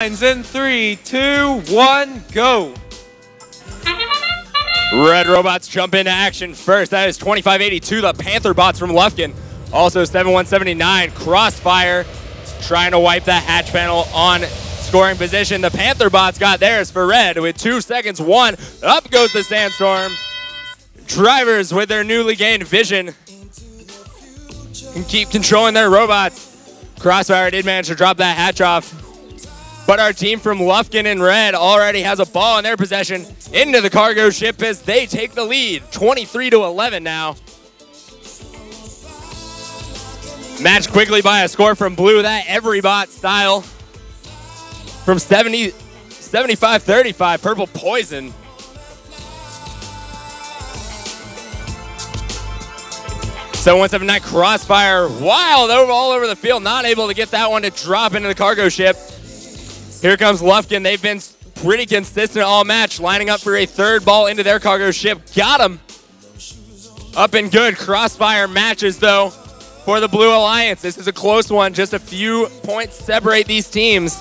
Lines in three, two, one, go. Red Robots jump into action first. That is 2582, the Panther Bots from Lufkin. Also 7179, Crossfire trying to wipe that hatch panel on scoring position. The Panther Bots got theirs for red with two seconds. One, up goes the Sandstorm. Drivers with their newly gained vision can keep controlling their robots. Crossfire did manage to drop that hatch off. But our team from Lufkin in red already has a ball in their possession into the cargo ship as they take the lead, 23 to 11 now. Matched quickly by a score from Blue, that every bot style. From 70, 75-35, Purple Poison. So 179 Crossfire, wild over all over the field, not able to get that one to drop into the cargo ship. Here comes Lufkin. They've been pretty consistent all match, lining up for a third ball into their cargo ship. Got him. Up and good. Crossfire matches, though, for the Blue Alliance. This is a close one. Just a few points separate these teams.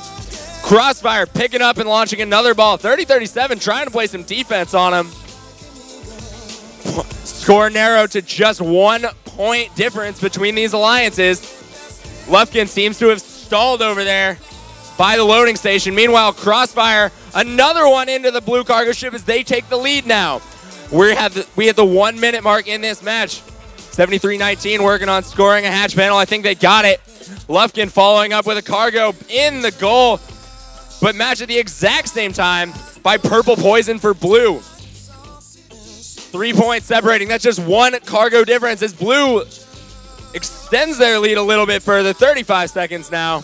Crossfire picking up and launching another ball. 30-37, trying to play some defense on him. Score narrowed to just one point difference between these alliances. Lufkin seems to have stalled over there by the loading station. Meanwhile, Crossfire, another one into the blue cargo ship as they take the lead now. We have the, we hit the one minute mark in this match. 73-19 working on scoring a hatch panel. I think they got it. Lufkin following up with a cargo in the goal, but match at the exact same time by Purple Poison for Blue. Three points separating. That's just one cargo difference as Blue extends their lead a little bit further. 35 seconds now.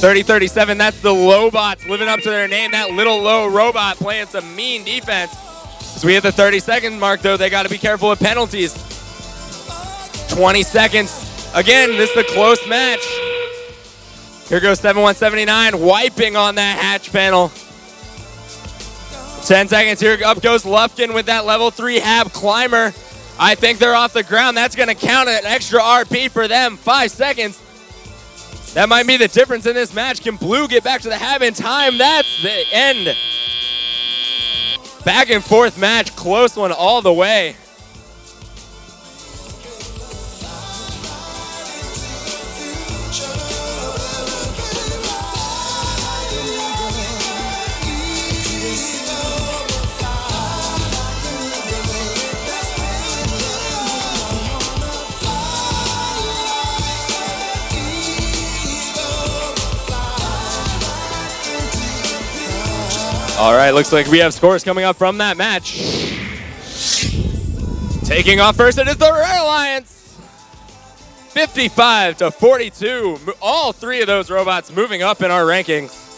30-37, that's the Lowbots living up to their name. That little low robot playing some mean defense. As we hit the 30 second mark, though, they got to be careful with penalties. 20 seconds. Again, this is a close match. Here goes 7179, wiping on that hatch panel. 10 seconds here, up goes Lufkin with that level 3 Hab Climber. I think they're off the ground. That's going to count an extra RP for them. Five seconds. That might be the difference in this match. Can Blue get back to the hab in time? That's the end. Back and forth match, close one all the way. All right, looks like we have scores coming up from that match. Taking off first, it is the Red Alliance. 55 to 42. All three of those robots moving up in our rankings.